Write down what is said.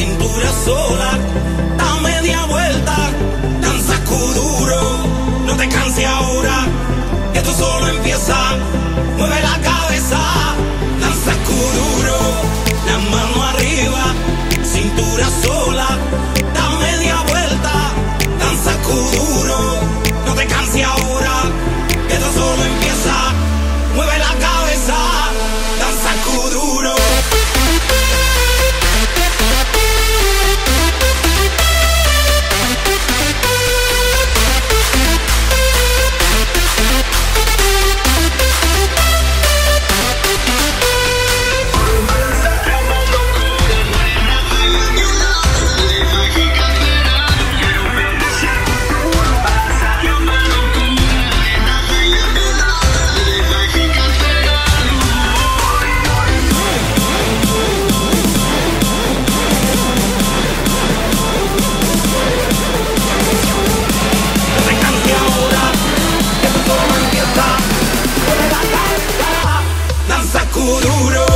cintura sola, da media vuelta, danza duro. seguro